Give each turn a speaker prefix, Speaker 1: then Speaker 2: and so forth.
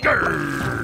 Speaker 1: Grrrr!